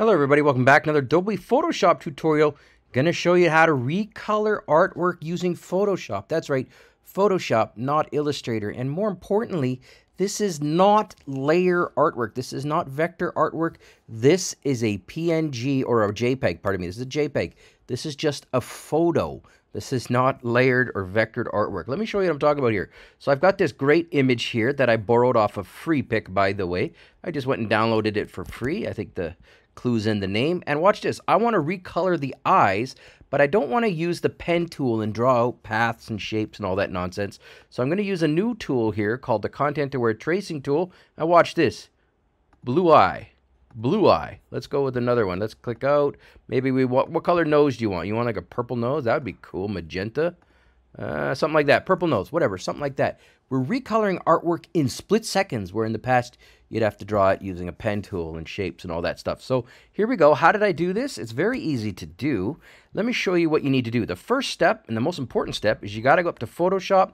Hello everybody, welcome back. To another Adobe Photoshop tutorial. Gonna show you how to recolor artwork using Photoshop. That's right, Photoshop, not Illustrator. And more importantly, this is not layer artwork. This is not vector artwork. This is a PNG or a JPEG, pardon me. This is a JPEG. This is just a photo. This is not layered or vectored artwork. Let me show you what I'm talking about here. So I've got this great image here that I borrowed off of Freepik, by the way. I just went and downloaded it for free. I think the clues in the name. And watch this. I want to recolor the eyes, but I don't want to use the pen tool and draw out paths and shapes and all that nonsense. So I'm going to use a new tool here called the Content Aware Tracing Tool. Now watch this. Blue eye blue eye. Let's go with another one. Let's click out. Maybe we want, what color nose do you want? You want like a purple nose? That would be cool. Magenta. Uh, something like that. Purple nose, whatever, something like that. We're recoloring artwork in split seconds, where in the past you'd have to draw it using a pen tool and shapes and all that stuff. So here we go. How did I do this? It's very easy to do. Let me show you what you need to do. The first step, and the most important step, is you got to go up to Photoshop,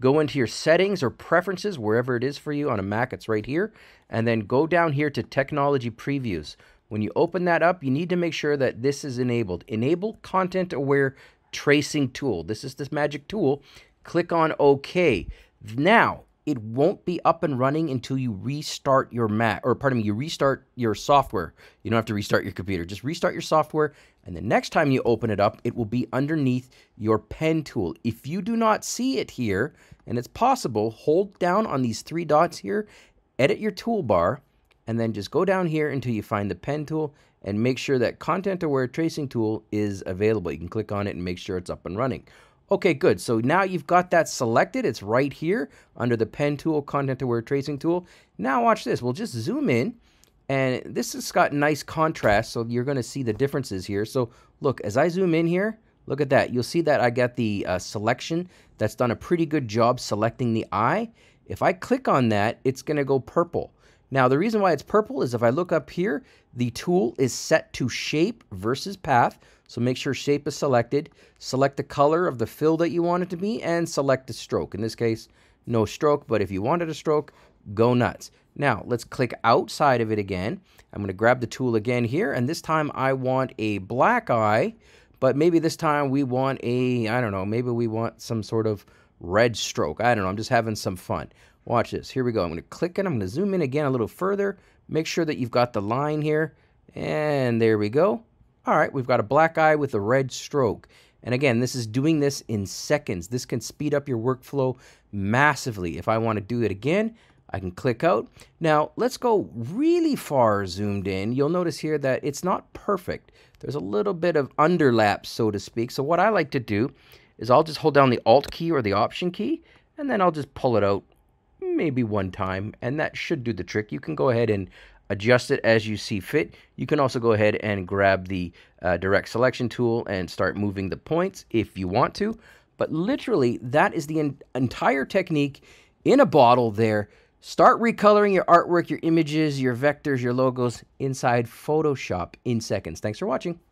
go into your settings or preferences, wherever it is for you. On a Mac, it's right here. And then go down here to Technology Previews. When you open that up, you need to make sure that this is enabled. Enable Content Aware Tracing Tool. This is this magic tool. Click on OK. Now, it won't be up and running until you restart your Mac, or pardon me, you restart your software. You don't have to restart your computer. Just restart your software, and the next time you open it up, it will be underneath your pen tool. If you do not see it here, and it's possible, hold down on these three dots here, edit your toolbar, and then just go down here until you find the pen tool and make sure that Content Aware Tracing Tool is available. You can click on it and make sure it's up and running. Okay, good. So now you've got that selected. It's right here under the pen tool, content aware tracing tool. Now watch this. We'll just zoom in and this has got nice contrast. So you're going to see the differences here. So look, as I zoom in here, look at that. You'll see that I got the uh, selection that's done a pretty good job selecting the eye. If I click on that, it's going to go purple. Now, the reason why it's purple is if I look up here, the tool is set to shape versus path. So make sure shape is selected. Select the color of the fill that you want it to be and select the stroke. In this case, no stroke, but if you wanted a stroke, go nuts. Now, let's click outside of it again. I'm going to grab the tool again here, and this time I want a black eye, but maybe this time we want a, I don't know, maybe we want some sort of red stroke. I don't know, I'm just having some fun. Watch this. Here we go. I'm going to click it. I'm going to zoom in again a little further. Make sure that you've got the line here. And there we go. All right, we've got a black eye with a red stroke. And again, this is doing this in seconds. This can speed up your workflow massively. If I want to do it again, I can click out. Now, let's go really far zoomed in. You'll notice here that it's not perfect. There's a little bit of underlap, so to speak. So what I like to do is I'll just hold down the Alt key or the Option key, and then I'll just pull it out maybe one time, and that should do the trick. You can go ahead and adjust it as you see fit. You can also go ahead and grab the uh, direct selection tool and start moving the points if you want to. But literally, that is the entire technique in a bottle there. Start recoloring your artwork, your images, your vectors, your logos inside Photoshop in seconds. Thanks for watching.